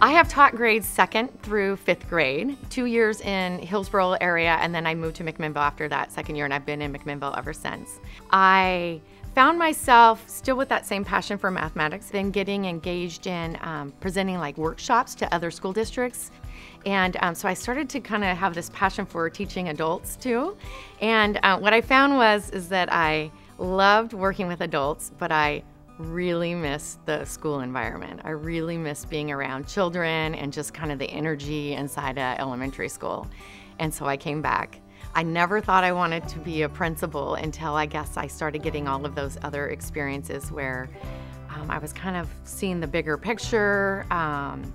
I have taught grades second through fifth grade, two years in Hillsboro area, and then I moved to McMinnville after that second year, and I've been in McMinnville ever since. I found myself still with that same passion for mathematics, then getting engaged in um, presenting like workshops to other school districts. And um, so I started to kind of have this passion for teaching adults too. And uh, what I found was is that I loved working with adults, but I really miss the school environment. I really miss being around children and just kind of the energy inside a elementary school. And so I came back. I never thought I wanted to be a principal until I guess I started getting all of those other experiences where um, I was kind of seeing the bigger picture, um,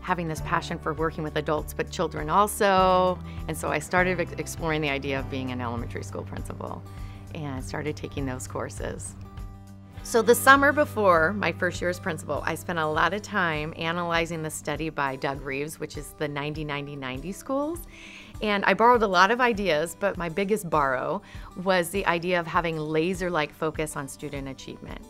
having this passion for working with adults but children also. And so I started exploring the idea of being an elementary school principal and started taking those courses. So the summer before my first year as principal, I spent a lot of time analyzing the study by Doug Reeves, which is the 90-90-90 schools. And I borrowed a lot of ideas, but my biggest borrow was the idea of having laser-like focus on student achievement.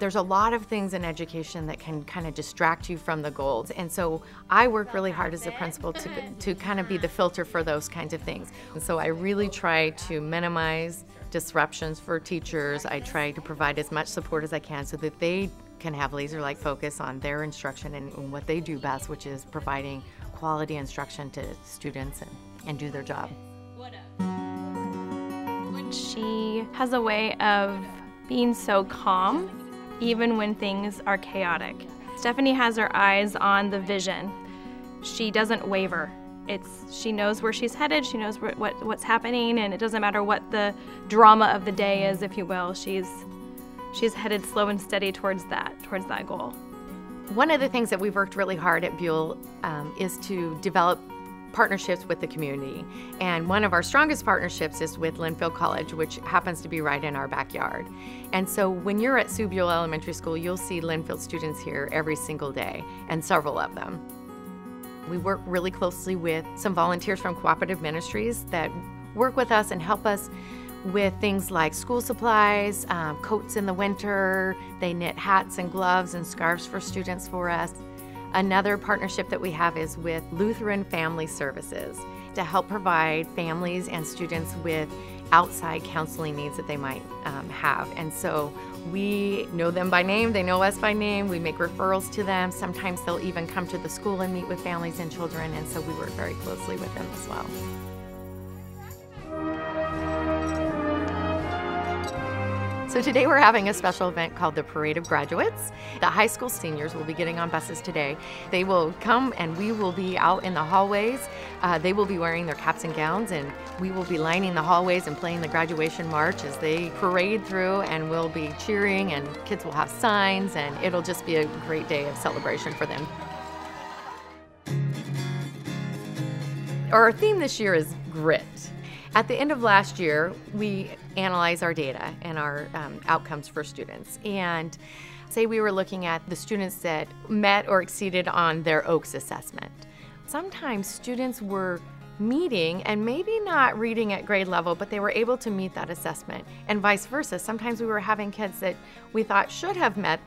There's a lot of things in education that can kind of distract you from the goals. And so I work really hard as a principal to, to kind of be the filter for those kinds of things. And so I really try to minimize disruptions for teachers. I try to provide as much support as I can so that they can have laser-like focus on their instruction and, and what they do best, which is providing quality instruction to students and, and do their job. She has a way of being so calm even when things are chaotic. Stephanie has her eyes on the vision. She doesn't waver. It's she knows where she's headed. She knows what, what what's happening, and it doesn't matter what the drama of the day is, if you will. She's she's headed slow and steady towards that towards that goal. One of the things that we've worked really hard at Buell um, is to develop partnerships with the community. And one of our strongest partnerships is with Linfield College, which happens to be right in our backyard. And so when you're at Sue Elementary School, you'll see Linfield students here every single day, and several of them. We work really closely with some volunteers from Cooperative Ministries that work with us and help us with things like school supplies, um, coats in the winter. They knit hats and gloves and scarves for students for us. Another partnership that we have is with Lutheran Family Services to help provide families and students with outside counseling needs that they might um, have. And so we know them by name, they know us by name, we make referrals to them. Sometimes they'll even come to the school and meet with families and children, and so we work very closely with them as well. So today we're having a special event called the Parade of Graduates. The high school seniors will be getting on buses today. They will come and we will be out in the hallways. Uh, they will be wearing their caps and gowns and we will be lining the hallways and playing the graduation march as they parade through and we'll be cheering and kids will have signs and it'll just be a great day of celebration for them. Our theme this year is grit. At the end of last year, we analyzed our data and our um, outcomes for students. And say we were looking at the students that met or exceeded on their OAKS assessment. Sometimes students were meeting and maybe not reading at grade level, but they were able to meet that assessment, and vice versa. Sometimes we were having kids that we thought should have met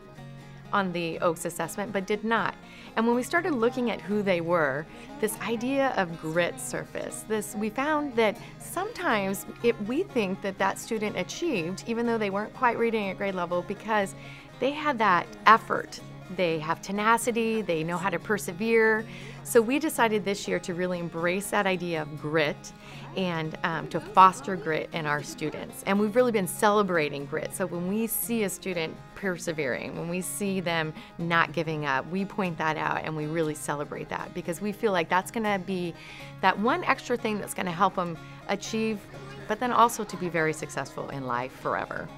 on the OAKS assessment, but did not. And when we started looking at who they were, this idea of grit surfaced. This we found that sometimes it, we think that that student achieved, even though they weren't quite reading at grade level, because they had that effort. They have tenacity. They know how to persevere. So we decided this year to really embrace that idea of grit and um, to foster grit in our students. And we've really been celebrating grit. So when we see a student persevering, when we see them not giving up, we point that out and we really celebrate that because we feel like that's going to be that one extra thing that's going to help them achieve, but then also to be very successful in life forever.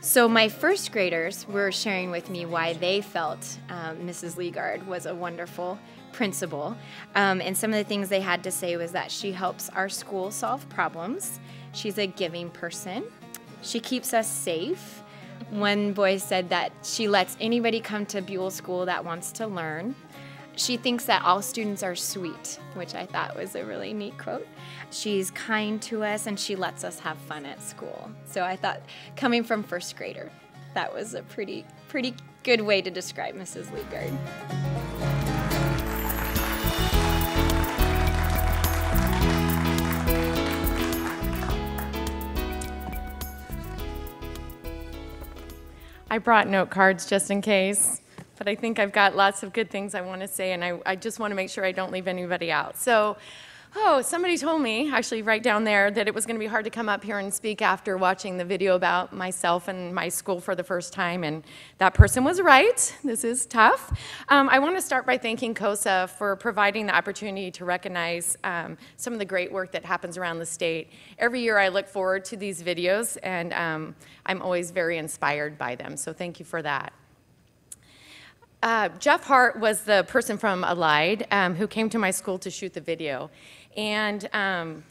So my first graders were sharing with me why they felt um, Mrs. Legard was a wonderful principal. Um, and some of the things they had to say was that she helps our school solve problems. She's a giving person. She keeps us safe. One boy said that she lets anybody come to Buell School that wants to learn. She thinks that all students are sweet, which I thought was a really neat quote. She's kind to us and she lets us have fun at school. So I thought coming from first grader, that was a pretty pretty good way to describe Mrs. Legard. I brought note cards just in case, but I think I've got lots of good things I want to say, and I, I just want to make sure I don't leave anybody out. So, Oh, somebody told me, actually right down there, that it was going to be hard to come up here and speak after watching the video about myself and my school for the first time, and that person was right. This is tough. Um, I want to start by thanking COSA for providing the opportunity to recognize um, some of the great work that happens around the state. Every year I look forward to these videos, and um, I'm always very inspired by them, so thank you for that. Uh, Jeff Hart was the person from Allied um, who came to my school to shoot the video. And um,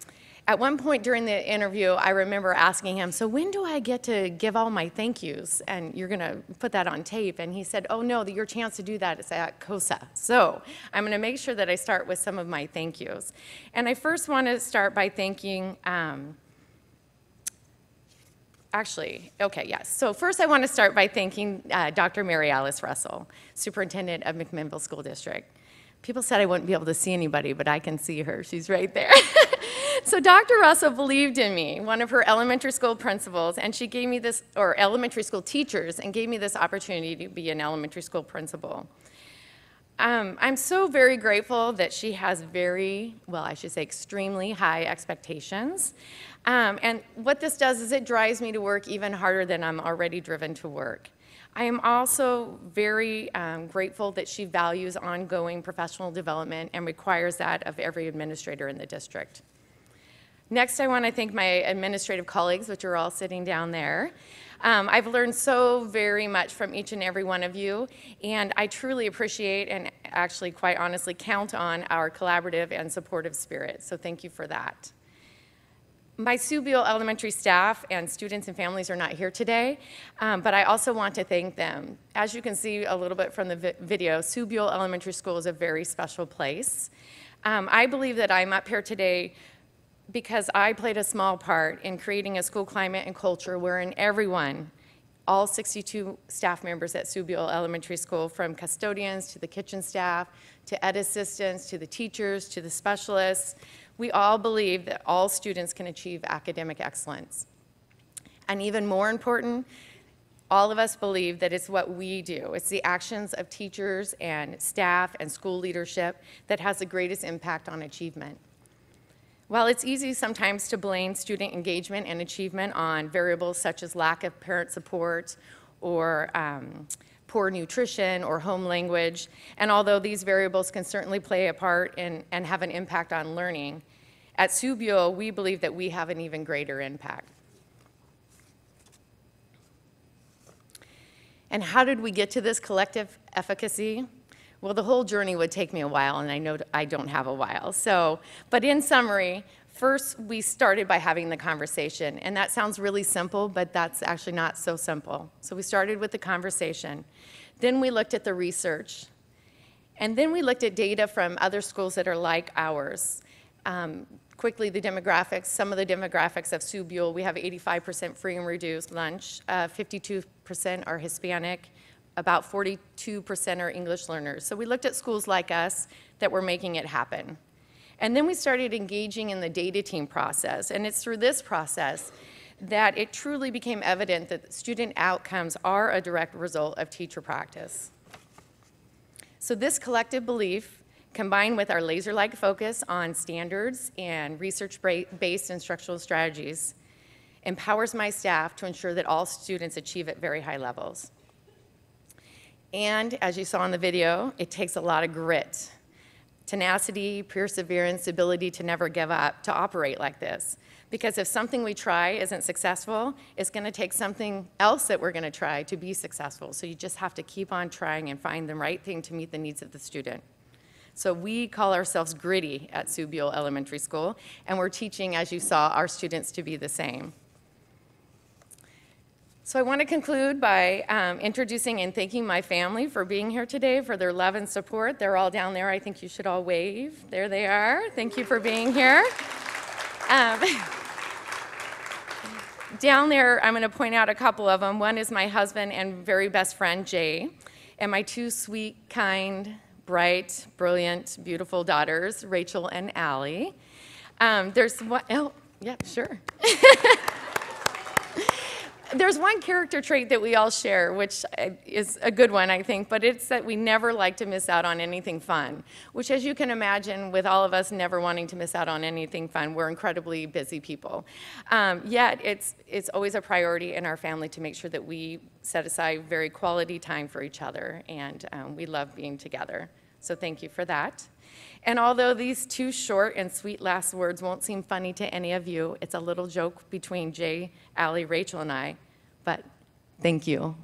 at one point during the interview, I remember asking him, So when do I get to give all my thank yous? And you're going to put that on tape. And he said, Oh, no, your chance to do that is at COSA. So I'm going to make sure that I start with some of my thank yous. And I first want to start by thanking. Um, actually, okay, yes. So first I want to start by thanking uh, Dr. Mary Alice Russell, Superintendent of McMinnville School District. People said I wouldn't be able to see anybody, but I can see her. She's right there. so Dr. Russell believed in me, one of her elementary school principals, and she gave me this, or elementary school teachers, and gave me this opportunity to be an elementary school principal. Um, I'm so very grateful that she has very, well, I should say extremely high expectations. Um, and what this does is it drives me to work even harder than I'm already driven to work. I am also very um, grateful that she values ongoing professional development and requires that of every administrator in the district. Next, I want to thank my administrative colleagues, which are all sitting down there. Um, I've learned so very much from each and every one of you, and I truly appreciate and actually, quite honestly, count on our collaborative and supportive spirit. So, thank you for that. My Sue Elementary staff and students and families are not here today, um, but I also want to thank them. As you can see a little bit from the vi video, Sue Elementary School is a very special place. Um, I believe that I'm up here today because I played a small part in creating a school climate and culture wherein everyone, all 62 staff members at Sue Buell Elementary School, from custodians to the kitchen staff, to ed assistants, to the teachers, to the specialists, we all believe that all students can achieve academic excellence. And even more important, all of us believe that it's what we do. It's the actions of teachers and staff and school leadership that has the greatest impact on achievement. While it's easy sometimes to blame student engagement and achievement on variables such as lack of parent support or um, poor nutrition or home language, and although these variables can certainly play a part in, and have an impact on learning, at Buell, we believe that we have an even greater impact. And how did we get to this collective efficacy? Well, the whole journey would take me a while, and I know I don't have a while. So, but in summary, first we started by having the conversation, and that sounds really simple, but that's actually not so simple. So we started with the conversation. Then we looked at the research. And then we looked at data from other schools that are like ours. Um, quickly, the demographics, some of the demographics of Sue Buell, we have 85% free and reduced lunch, 52% uh, are Hispanic, about 42% are English learners. So we looked at schools like us that were making it happen. And then we started engaging in the data team process, and it's through this process that it truly became evident that student outcomes are a direct result of teacher practice. So this collective belief combined with our laser-like focus on standards and research-based instructional strategies, empowers my staff to ensure that all students achieve at very high levels. And as you saw in the video, it takes a lot of grit, tenacity, perseverance, ability to never give up to operate like this. Because if something we try isn't successful, it's going to take something else that we're going to try to be successful. So you just have to keep on trying and find the right thing to meet the needs of the student. So we call ourselves gritty at Sue Buell Elementary School, and we're teaching, as you saw, our students to be the same. So I want to conclude by um, introducing and thanking my family for being here today, for their love and support. They're all down there. I think you should all wave. There they are. Thank you for being here. Um, down there, I'm going to point out a couple of them. One is my husband and very best friend, Jay, and my two sweet, kind, bright, brilliant, beautiful daughters, Rachel and Allie. Um, there's one, oh, yeah, sure. there's one character trait that we all share, which uh, is a good one, I think, but it's that we never like to miss out on anything fun. Which, as you can imagine, with all of us never wanting to miss out on anything fun, we're incredibly busy people. Um, yet, it's it's always a priority in our family to make sure that we set aside very quality time for each other, and um, we love being together. So, thank you for that. And although these two short and sweet last words won't seem funny to any of you, it's a little joke between Jay, Allie, Rachel, and I. But thank you.